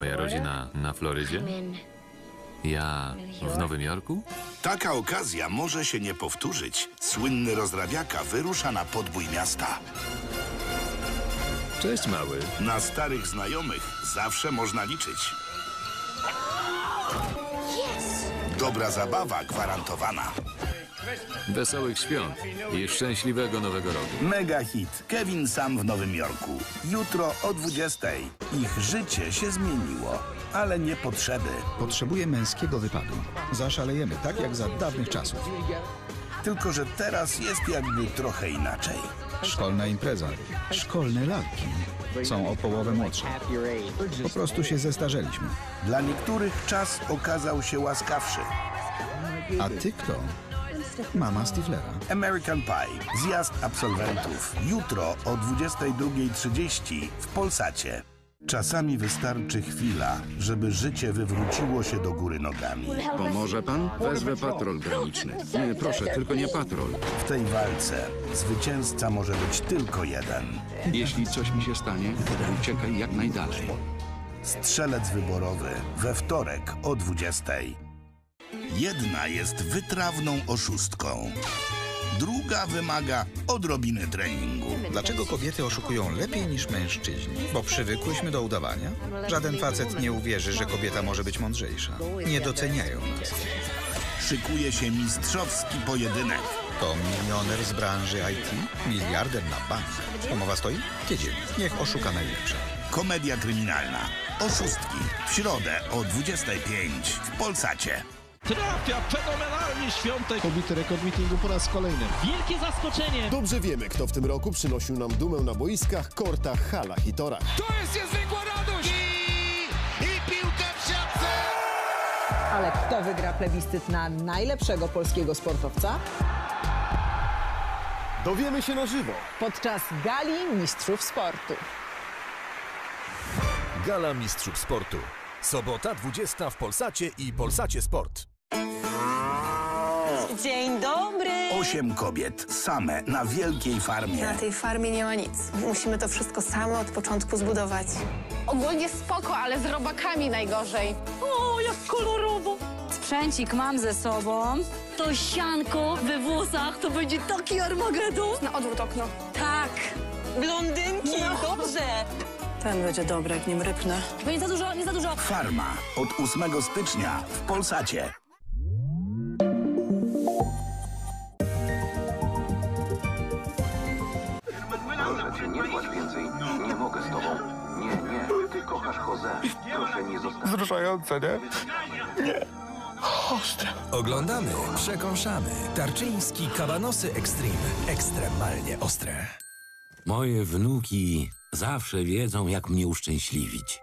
Moja rodzina na Florydzie? Ja w Nowym Jorku? Taka okazja może się nie powtórzyć. Słynny rozrabiaka wyrusza na podbój miasta. Cześć, mały. Na starych znajomych zawsze można liczyć. Dobra zabawa gwarantowana. Wesołych świąt i szczęśliwego Nowego Roku. Mega hit. Kevin sam w Nowym Jorku. Jutro o 20. Ich życie się zmieniło, ale nie potrzeby. Potrzebuję męskiego wypadu. Zaszalejemy, tak jak za dawnych czasów. Tylko, że teraz jest jakby trochę inaczej. Szkolna impreza. Szkolne lalki. Są o połowę młodsze. Po prostu się zestarzeliśmy. Dla niektórych czas okazał się łaskawszy. A ty kto? Mama Stiflera. American Pie. Zjazd absolwentów. Jutro o 22.30 w Polsacie. Czasami wystarczy chwila, żeby życie wywróciło się do góry nogami. Pomoże pan? Wezwę patrol graniczny. Nie, proszę, tylko nie patrol. W tej walce zwycięzca może być tylko jeden. Jeśli coś mi się stanie, uciekaj jak najdalej. Strzelec wyborowy we wtorek o 20. Jedna jest wytrawną oszustką. Druga wymaga odrobiny treningu. Dlaczego kobiety oszukują lepiej niż mężczyźni? Bo przywykłyśmy do udawania? Żaden facet nie uwierzy, że kobieta może być mądrzejsza. Nie doceniają nas. Szykuje się mistrzowski pojedynek. To milioner z branży IT? Miliarder na bank. Umowa stoi? Tydzień. Niech oszuka najlepsze. Komedia kryminalna. Oszustki. W środę o 25 w Polsacie. Trafia fenomenalnie świątek. Pobity rekord meetingu po raz kolejny. Wielkie zaskoczenie. Dobrze wiemy, kto w tym roku przynosił nam dumę na boiskach, kortach, halach i torach. To jest niezwykła radość! I, i piłka w siatce! Ale kto wygra plebiscyt na najlepszego polskiego sportowca? Dowiemy się na żywo. Podczas Gali Mistrzów Sportu. Gala Mistrzów Sportu. Sobota 20 w Polsacie i Polsacie Sport. Dzień dobry! Osiem kobiet same na wielkiej farmie. Na tej farmie nie ma nic. Musimy to wszystko same od początku zbudować. Ogólnie spoko, ale z robakami najgorzej. O, jak kolorowo. Sprzęcik mam ze sobą. To sianko we włosach to będzie taki armagedon. Na odwrót okno. Tak. Blondynki, dobrze! Ten będzie dobry, jak nim rypnę. Bo nie za dużo, nie za dużo. Farma od 8 stycznia w Polsacie. Proszę nie. Wzruszające, nie? Oglądamy, przekąszamy. Tarczyński kabanosy Extreme. Ekstremalnie ostre. Moje wnuki zawsze wiedzą, jak mnie uszczęśliwić.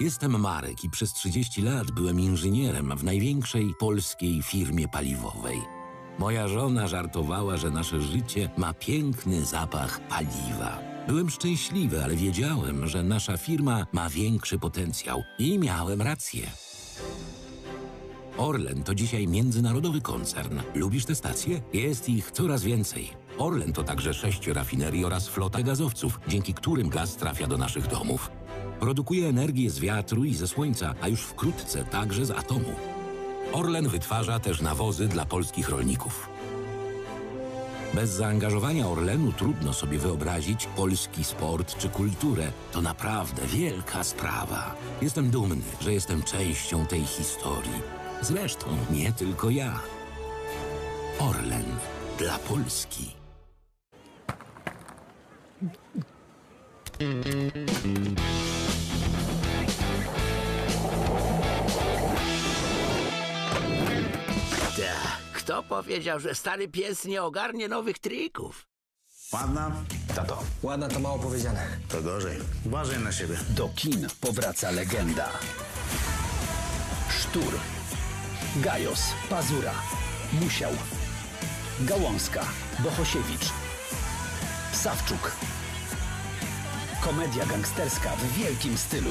Jestem Marek i przez 30 lat byłem inżynierem w największej polskiej firmie paliwowej. Moja żona żartowała, że nasze życie ma piękny zapach paliwa. Byłem szczęśliwy, ale wiedziałem, że nasza firma ma większy potencjał i miałem rację. Orlen to dzisiaj międzynarodowy koncern. Lubisz te stacje? Jest ich coraz więcej. Orlen to także sześć rafinerii oraz flota gazowców, dzięki którym gaz trafia do naszych domów. Produkuje energię z wiatru i ze słońca, a już wkrótce także z atomu. Orlen wytwarza też nawozy dla polskich rolników. Bez zaangażowania Orlenu trudno sobie wyobrazić polski sport czy kulturę. To naprawdę wielka sprawa. Jestem dumny, że jestem częścią tej historii. Zresztą nie tylko ja. Orlen dla Polski. Kto powiedział, że stary pies nie ogarnie nowych trików? Ładna? Tato, ładna to mało powiedziane. To gorzej. Uważaj na siebie. Do kin powraca legenda. Sztur. Gajos, Pazura, Musiał, Gałązka, Bohosiewicz, Sawczuk. Komedia gangsterska w wielkim stylu.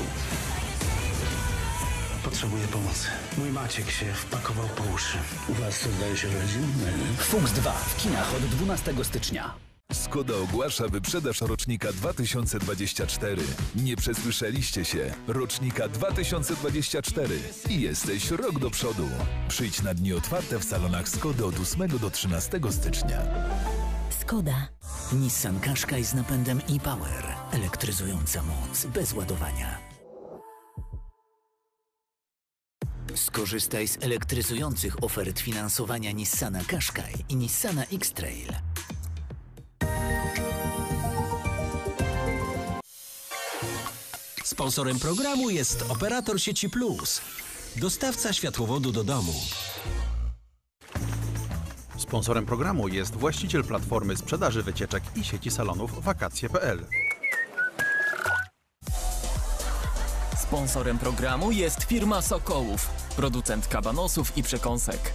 Potrzebuję pomocy. Mój Maciek się wpakował po uszy. U was to zdaje się rodzinne, nie? Fuchs 2 w kinach od 12 stycznia. Skoda ogłasza wyprzedaż rocznika 2024. Nie przesłyszeliście się. Rocznika 2024. I jesteś rok do przodu. Przyjdź na dni otwarte w salonach Skody od 8 do 13 stycznia. Skoda. Nissan Qashqai z napędem e-Power. Elektryzująca moc bez ładowania. Skorzystaj z elektryzujących ofert finansowania Nissana Qashqai i Nissana X-Trail. Sponsorem programu jest operator sieci Plus, dostawca światłowodu do domu. Sponsorem programu jest właściciel platformy sprzedaży wycieczek i sieci salonów wakacje.pl. Sponsorem programu jest firma Sokołów, producent kabanosów i przekąsek.